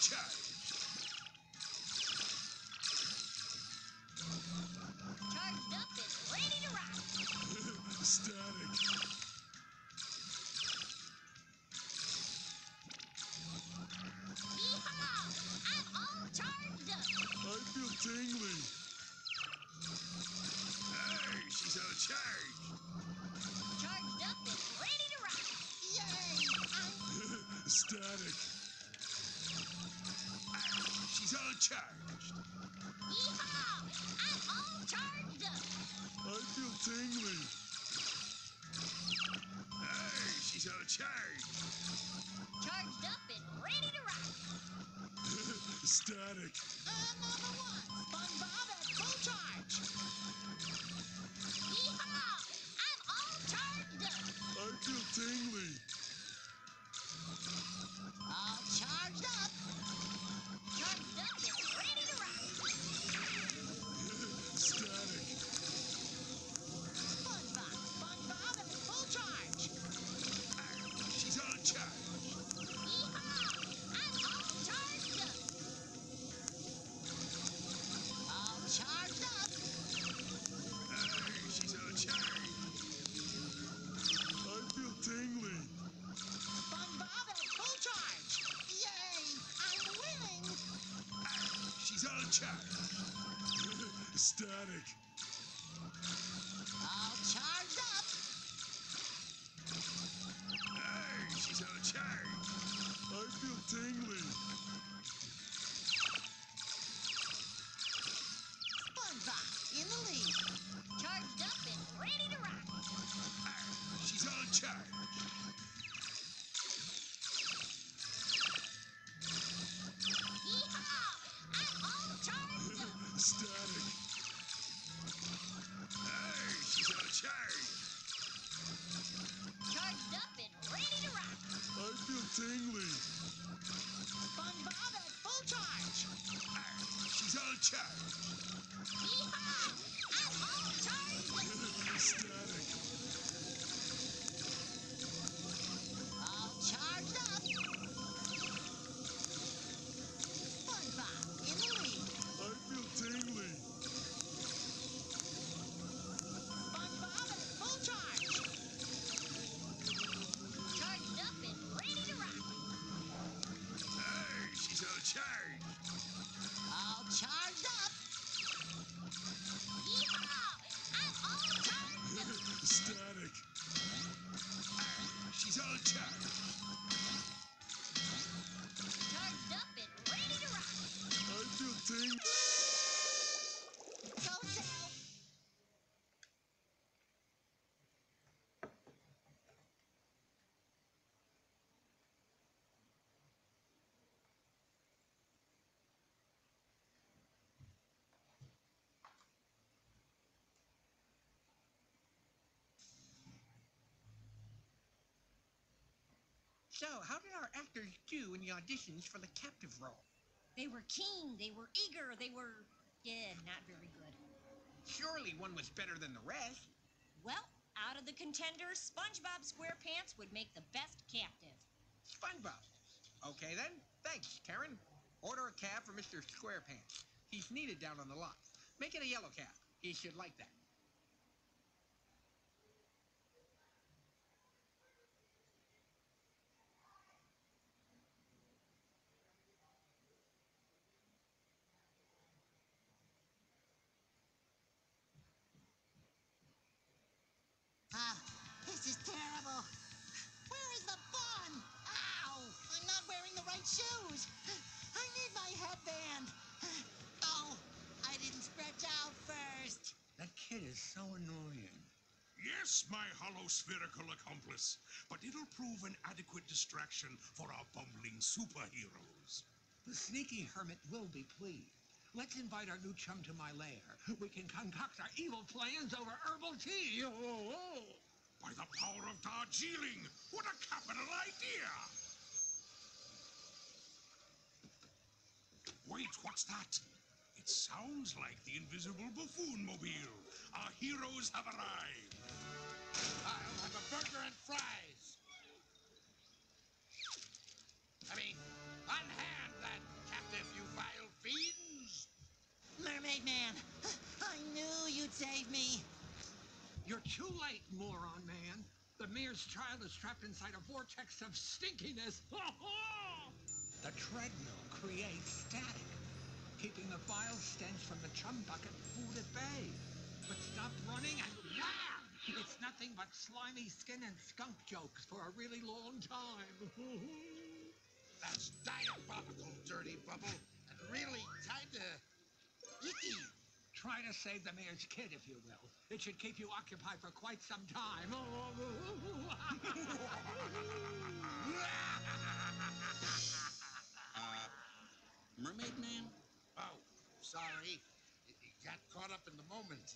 Charged up and ready to rock. Static. Yeehaw! I'm all charged up. I feel tingly. Hey, she's out of charge. Charged up and ready to rock. Yay! I'm... Static batteries are charged. Yeehaw! I'm all charged up. I feel tingly. Hey, she's all charged. Charged up and ready to rock. Static. Um, Static. So, how did our actors do in the auditions for the captive role? They were keen, they were eager, they were, yeah, not very good. Surely one was better than the rest. Well, out of the contenders, SpongeBob SquarePants would make the best captive. SpongeBob. Okay then. Thanks, Karen. Order a cab for Mr. SquarePants. He's needed down on the lot. Make it a yellow cab. He should like that. My hollow spherical accomplice, but it'll prove an adequate distraction for our bumbling superheroes. The sneaky hermit will be pleased. Let's invite our new chum to my lair. We can concoct our evil plans over herbal tea. Oh, oh. By the power of Darjeeling, what a capital idea! Wait, what's that? It sounds like the invisible buffoon mobile. Our heroes have arrived. I'll have a burger and fries. I mean, unhand that captive, you vile fiends! Mermaid Man, I knew you'd save me. You're too late, moron man. The mayor's child is trapped inside a vortex of stinkiness. the treadmill creates static, keeping the vile stench from the chum bucket food at bay. But stop running and wham! It's nothing but slimy skin and skunk jokes for a really long time. That's diabolical, Dirty Bubble, and really kinda icky. Try to save the mayor's kid, if you will. It should keep you occupied for quite some time. Uh, mermaid Man? Sorry. Y- y- Got caught up in the moment.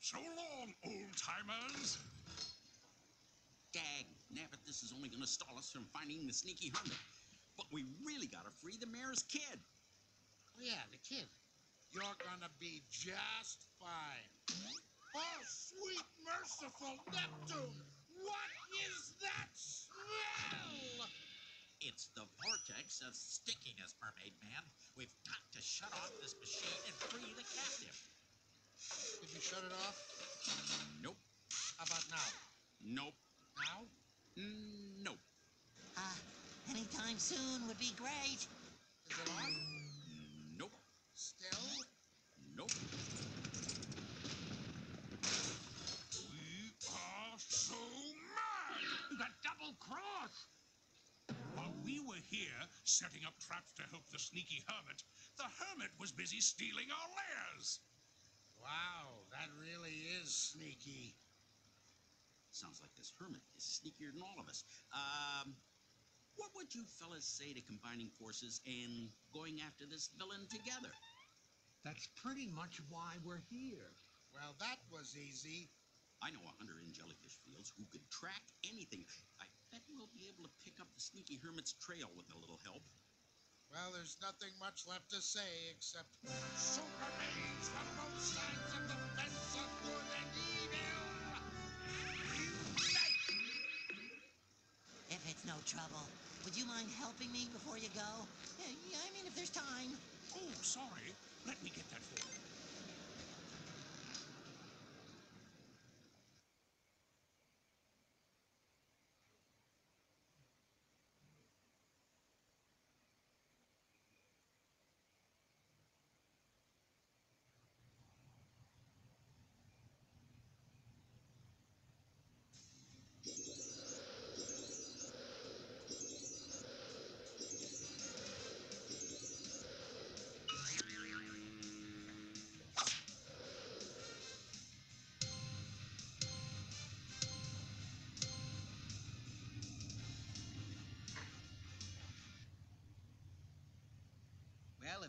So long, old timers. Dag, nabbit, this is only gonna stall us from finding the sneaky hermit. But we really gotta free the mayor's kid. Oh, yeah, the kid. You're gonna be just fine. Oh, sweet, merciful Neptune! What is that smell? It's the vortex of stickiness, Mermaid Man. We've got to shut off this machine and free the captive. Did you shut it off? Nope. How about now? Nope. Now? Mm, nope. Uh, anytime soon would be great. Is it on? Setting up traps to help the sneaky hermit, the hermit was busy stealing our lairs. Wow, that really is sneaky. Sounds like this hermit is sneakier than all of us. Um, what would you fellas say to combining forces and going after this villain together? That's pretty much why we're here. Well, that was easy. I know a hunter in Jellyfish Fields who could track anything. I bet we'll be able to pick up the sneaky hermit's trail with a little help. Well, there's nothing much left to say except super maids from both sides of the fence of good and evil. Unite! If it's no trouble, would you mind helping me before you go? Yeah, yeah, I mean, if there's time. Oh, sorry. Let me get that for you.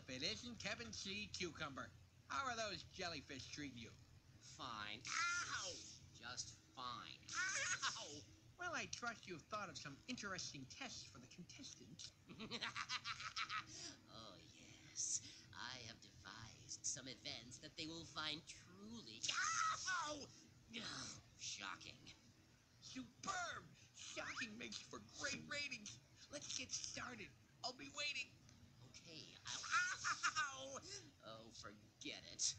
If it isn't Kevin C. Cucumber, how are those jellyfish treating you? Fine. Ow! Just fine. Ow! Well, I trust you've thought of some interesting tests for the contestants. oh, yes. I have devised some events that they will find truly. Ow! Oh, shocking. Superb! Shocking makes for great ratings. Let's get started. I'll be waiting. Oh, forget it.